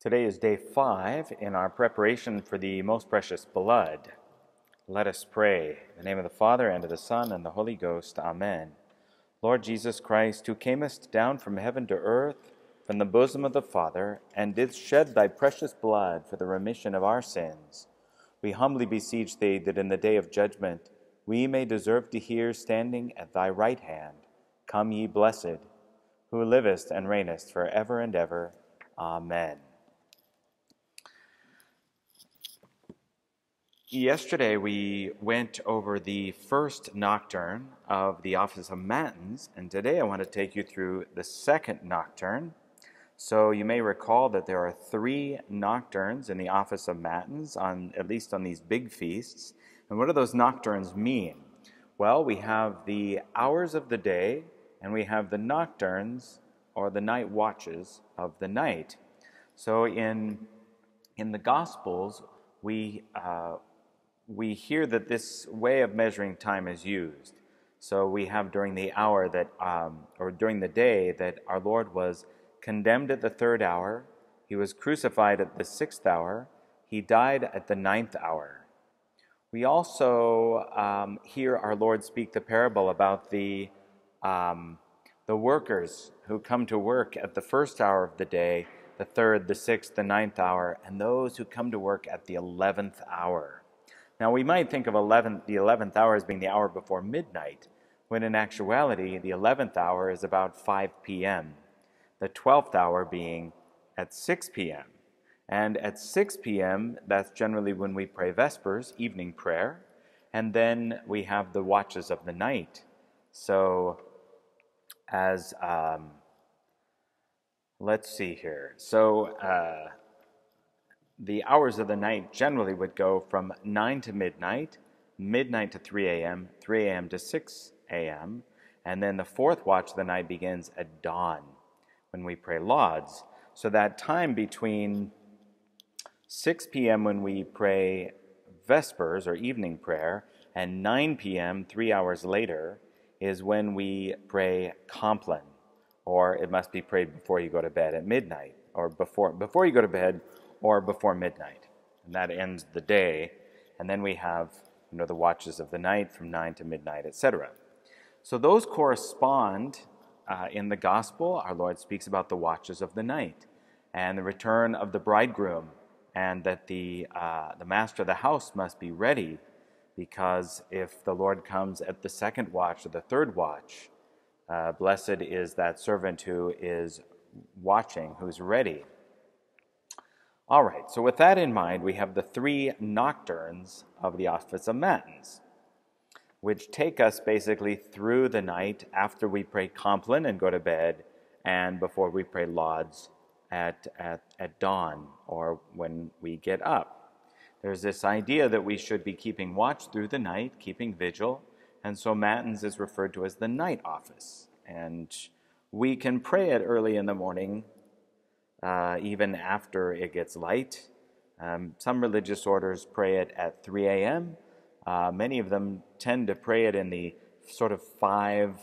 Today is day five in our preparation for the most precious blood. Let us pray. In the name of the Father, and of the Son, and the Holy Ghost. Amen. Lord Jesus Christ, who camest down from heaven to earth, from the bosom of the Father, and didst shed thy precious blood for the remission of our sins, we humbly beseech thee that in the day of judgment we may deserve to hear, standing at thy right hand, Come, ye blessed, who livest and reignest for ever and ever. Amen. Yesterday, we went over the first nocturne of the Office of Matins, and today I want to take you through the second nocturne. So, you may recall that there are three nocturnes in the Office of Matins, on, at least on these big feasts. And what do those nocturnes mean? Well, we have the hours of the day, and we have the nocturnes, or the night watches of the night. So, in, in the Gospels, we uh, we hear that this way of measuring time is used. So we have during the hour that, um, or during the day, that our Lord was condemned at the third hour, he was crucified at the sixth hour, he died at the ninth hour. We also um, hear our Lord speak the parable about the, um, the workers who come to work at the first hour of the day, the third, the sixth, the ninth hour, and those who come to work at the eleventh hour. Now, we might think of 11, the 11th hour as being the hour before midnight, when in actuality, the 11th hour is about 5 p.m., the 12th hour being at 6 p.m. And at 6 p.m., that's generally when we pray Vespers, evening prayer, and then we have the watches of the night. So, as um, let's see here. So, uh, the hours of the night generally would go from 9 to midnight, midnight to 3 a.m., 3 a.m. to 6 a.m., and then the fourth watch of the night begins at dawn when we pray lauds. So that time between 6 p.m. when we pray Vespers or evening prayer and 9 p.m., three hours later, is when we pray Compline, or it must be prayed before you go to bed at midnight, or before, before you go to bed or before midnight. And that ends the day. And then we have you know, the watches of the night from 9 to midnight, etc. So those correspond uh, in the gospel. Our Lord speaks about the watches of the night and the return of the bridegroom, and that the, uh, the master of the house must be ready because if the Lord comes at the second watch or the third watch, uh, blessed is that servant who is watching, who's ready. All right, so with that in mind, we have the three nocturnes of the Office of Matins, which take us basically through the night after we pray Compline and go to bed, and before we pray Lauds at, at, at dawn or when we get up. There's this idea that we should be keeping watch through the night, keeping vigil, and so Matins is referred to as the night office. And we can pray it early in the morning uh, even after it gets light. Um, some religious orders pray it at 3 a.m. Uh, many of them tend to pray it in the sort of 5,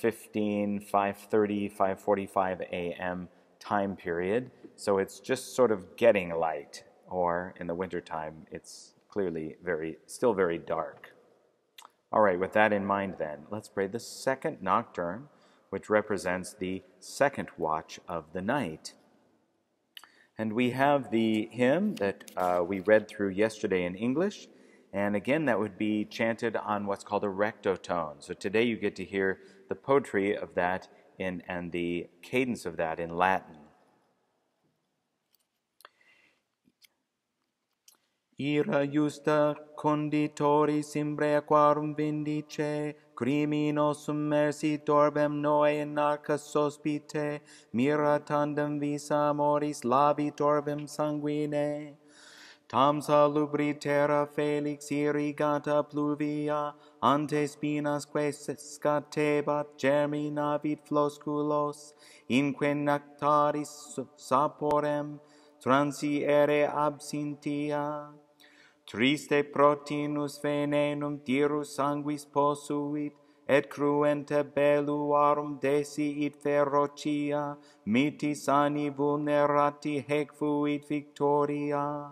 15, 5.30, 5.45 a.m. time period. So it's just sort of getting light, or in the wintertime, it's clearly very, still very dark. All right, with that in mind, then, let's pray the second nocturne, which represents the second watch of the night. And we have the hymn that uh, we read through yesterday in English. And again, that would be chanted on what's called a recto tone. So today you get to hear the poetry of that in, and the cadence of that in Latin. Ira justa conditoris imbrea quarum vindice, Crimino submersitorbem noe in arca sospite, mira tandem vis amoris lavitorbem sanguine. Tam salubri terra felix irrigata pluvia, ante spinas quae scatebat germinavit flosculos, inque nectaris saporem transiere absintia. Triste protinus venenum tirus sanguis posuit, et cruenta belluarum desiit ferocia, mitis ani vulnerati hec fuit victoria.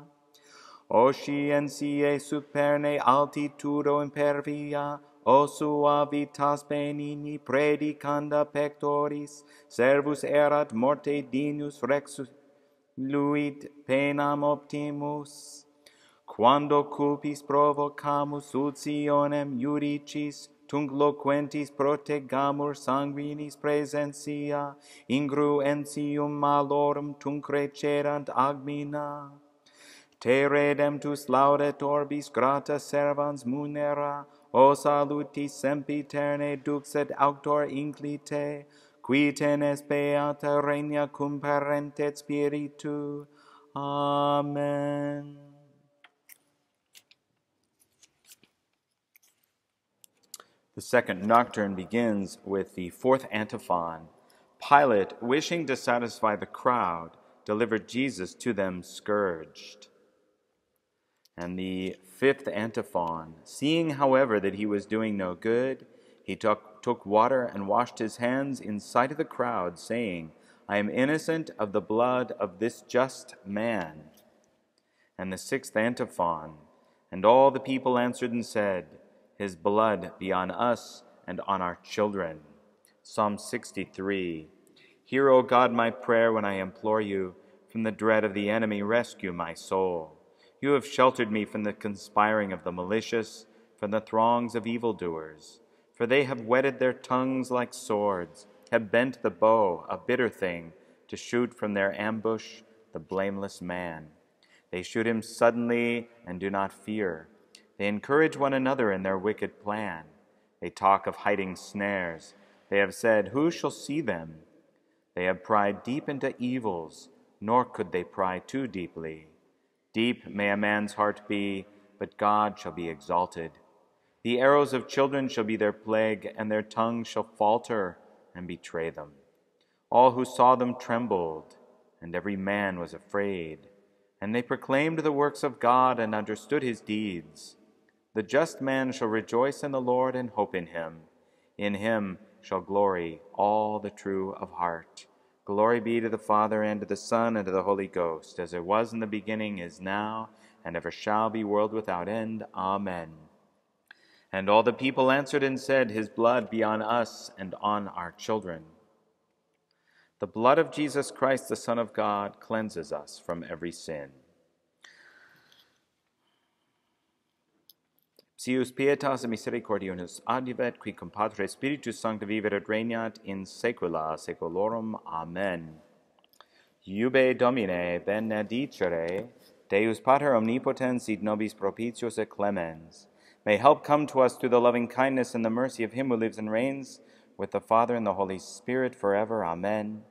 Oscientie superne altitudo impervia, O suavitas benigni predicanda pectoris, servus erat morte dignus rex luit penam optimus quando cupis provocamus utionem iuricis, tunc loquentis protegamur sanguinis presentia, ingruentium malorum tunc recerant agmina. Te redem tus laudet orbis grata servans munera, o salutis sempiterne duxet auctor inclite, qui tenes beata regna cum parentet spiritu. Amen. The second nocturne begins with the fourth antiphon. Pilate, wishing to satisfy the crowd, delivered Jesus to them scourged. And the fifth antiphon, seeing, however, that he was doing no good, he took, took water and washed his hands in sight of the crowd, saying, I am innocent of the blood of this just man. And the sixth antiphon, and all the people answered and said, his blood be on us and on our children. Psalm 63. Hear, O God, my prayer when I implore you. From the dread of the enemy, rescue my soul. You have sheltered me from the conspiring of the malicious, from the throngs of evildoers. For they have whetted their tongues like swords, have bent the bow, a bitter thing, to shoot from their ambush the blameless man. They shoot him suddenly and do not fear. They encourage one another in their wicked plan. They talk of hiding snares. They have said, Who shall see them? They have pried deep into evils, nor could they pry too deeply. Deep may a man's heart be, but God shall be exalted. The arrows of children shall be their plague, and their tongue shall falter and betray them. All who saw them trembled, and every man was afraid. And they proclaimed the works of God and understood his deeds. The just man shall rejoice in the Lord and hope in him. In him shall glory all the true of heart. Glory be to the Father, and to the Son, and to the Holy Ghost, as it was in the beginning, is now, and ever shall be, world without end. Amen. And all the people answered and said, His blood be on us and on our children. The blood of Jesus Christ, the Son of God, cleanses us from every sin. Sius pietas et misericordionis adivet, qui cum Patre Spiritus Sancta vivere et regnat in saecula saeculorum. Amen. Iube Domine benedicere, Deus Pater omnipotens et nobis propitius et clemens. May help come to us through the loving kindness and the mercy of him who lives and reigns with the Father and the Holy Spirit forever. Amen.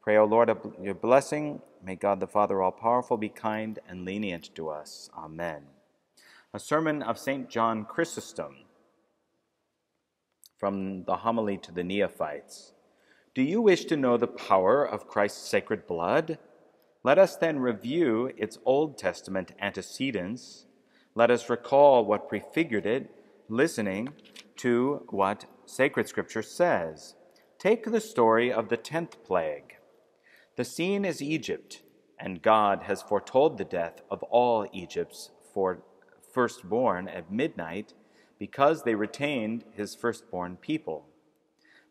Pray, O Lord, your blessing. May God the Father all-powerful be kind and lenient to us. Amen a sermon of St. John Chrysostom from the homily to the neophytes. Do you wish to know the power of Christ's sacred blood? Let us then review its Old Testament antecedents. Let us recall what prefigured it, listening to what sacred scripture says. Take the story of the tenth plague. The scene is Egypt, and God has foretold the death of all Egypt's for firstborn at midnight because they retained his firstborn people,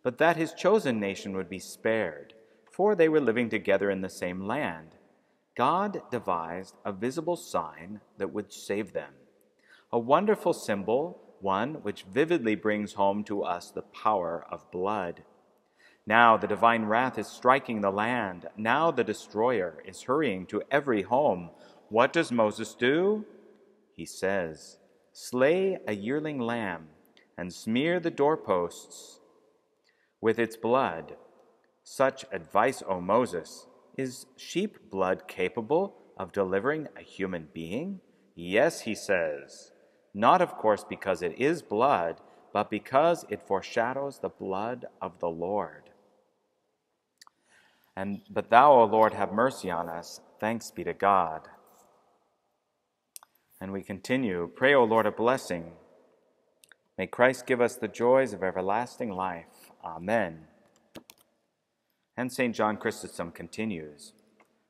but that his chosen nation would be spared, for they were living together in the same land. God devised a visible sign that would save them, a wonderful symbol, one which vividly brings home to us the power of blood. Now the divine wrath is striking the land. Now the destroyer is hurrying to every home. What does Moses do? He says, Slay a yearling lamb and smear the doorposts with its blood. Such advice, O Moses, is sheep blood capable of delivering a human being? Yes, he says. Not, of course, because it is blood, but because it foreshadows the blood of the Lord. And but thou, O Lord, have mercy on us. Thanks be to God. And we continue, Pray, O Lord, a blessing May Christ give us the joys of everlasting life. Amen. And St. John Chrysostom continues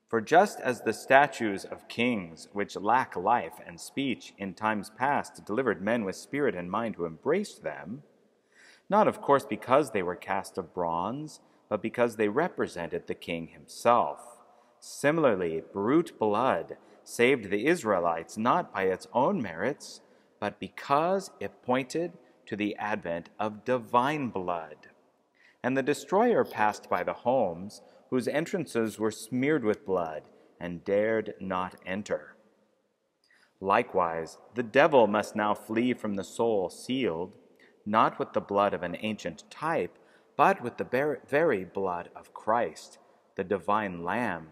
For just as the statues of kings, which lack life and speech, in times past delivered men with spirit and mind who embraced them, not of course because they were cast of bronze, but because they represented the king himself. Similarly, brute blood saved the Israelites not by its own merits, but because it pointed to the advent of divine blood. And the destroyer passed by the homes whose entrances were smeared with blood and dared not enter. Likewise, the devil must now flee from the soul sealed, not with the blood of an ancient type, but with the very blood of Christ, the divine Lamb.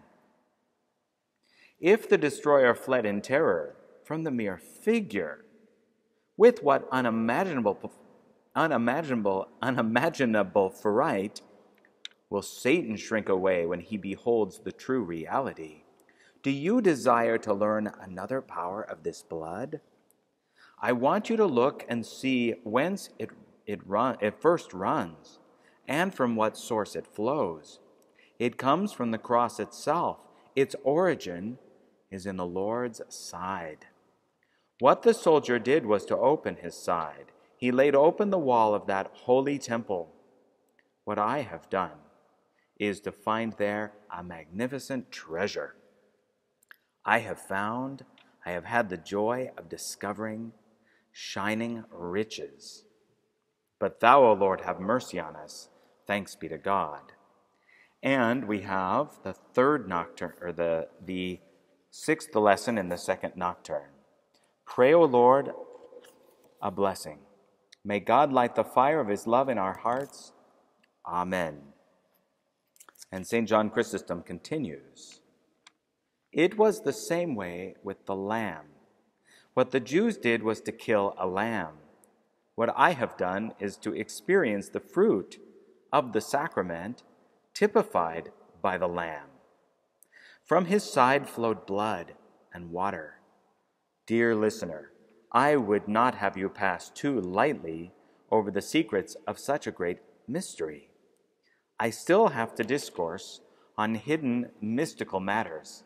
If the destroyer fled in terror from the mere figure, with what unimaginable, unimaginable, unimaginable fright will Satan shrink away when he beholds the true reality? Do you desire to learn another power of this blood? I want you to look and see whence it, it, run, it first runs and from what source it flows. It comes from the cross itself. Its origin is in the Lord's side. What the soldier did was to open his side. He laid open the wall of that holy temple. What I have done is to find there a magnificent treasure. I have found, I have had the joy of discovering shining riches. But thou, O Lord, have mercy on us. Thanks be to God. And we have the third nocturne, or the, the sixth lesson in the second nocturne. Pray, O Lord, a blessing. May God light the fire of his love in our hearts. Amen. And St. John Chrysostom continues It was the same way with the lamb. What the Jews did was to kill a lamb. What I have done is to experience the fruit of the sacrament typified by the lamb. From his side flowed blood and water. Dear listener, I would not have you pass too lightly over the secrets of such a great mystery. I still have to discourse on hidden mystical matters.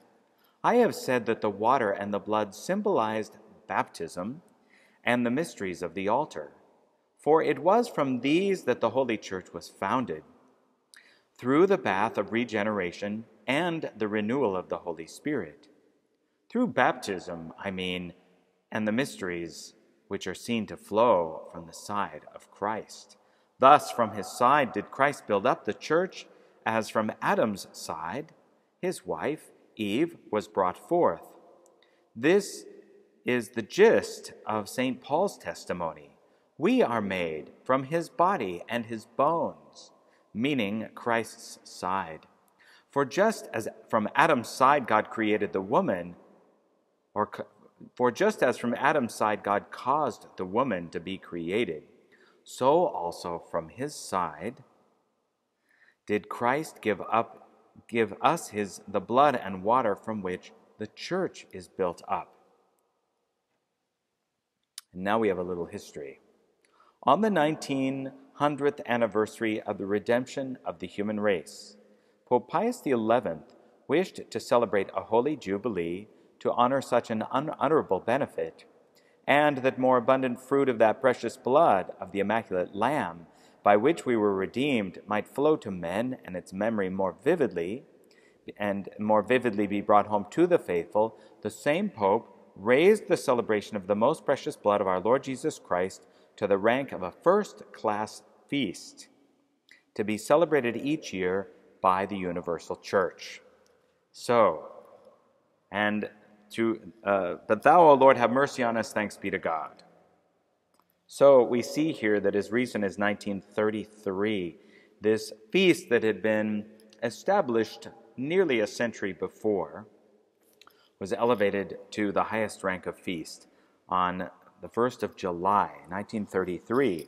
I have said that the water and the blood symbolized baptism and the mysteries of the altar, for it was from these that the Holy Church was founded. Through the bath of regeneration and the renewal of the Holy Spirit, through baptism, I mean, and the mysteries which are seen to flow from the side of Christ. Thus, from his side did Christ build up the church, as from Adam's side, his wife, Eve, was brought forth. This is the gist of St. Paul's testimony. We are made from his body and his bones, meaning Christ's side. For just as from Adam's side God created the woman, or for just as from Adam's side God caused the woman to be created, so also from his side did Christ give up give us his the blood and water from which the church is built up. And now we have a little history. On the 1900th anniversary of the redemption of the human race, Pope Pius XI wished to celebrate a holy jubilee to honor such an unutterable benefit, and that more abundant fruit of that precious blood of the Immaculate Lamb, by which we were redeemed, might flow to men and its memory more vividly, and more vividly be brought home to the faithful, the same Pope raised the celebration of the most precious blood of our Lord Jesus Christ to the rank of a first class feast, to be celebrated each year by the universal church. So, and to, uh, but thou, O Lord, have mercy on us, thanks be to God. So we see here that his recent is 1933, this feast that had been established nearly a century before was elevated to the highest rank of feast on the 1st of July, 1933.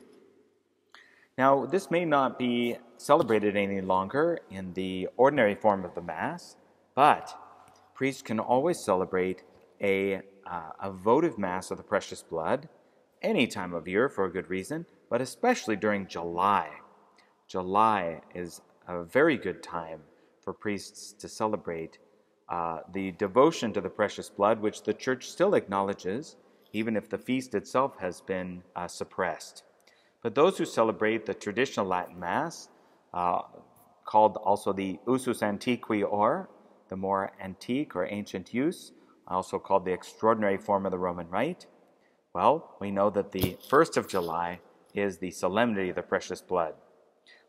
Now, this may not be celebrated any longer in the ordinary form of the Mass, but priests can always celebrate a, uh, a votive Mass of the precious blood any time of year for a good reason, but especially during July. July is a very good time for priests to celebrate uh, the devotion to the precious blood, which the church still acknowledges, even if the feast itself has been uh, suppressed. But those who celebrate the traditional Latin Mass, uh, called also the usus antiqui or, the more antique or ancient use, also called the extraordinary form of the Roman Rite, well, we know that the 1st of July is the solemnity of the precious blood.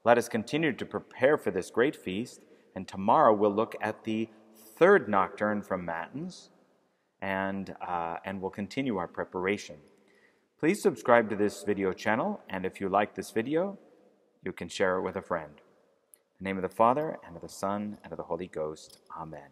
Let us continue to prepare for this great feast, and tomorrow we'll look at the third nocturne from Matins, and, uh, and we'll continue our preparation. Please subscribe to this video channel, and if you like this video, you can share it with a friend. In the name of the Father, and of the Son, and of the Holy Ghost. Amen.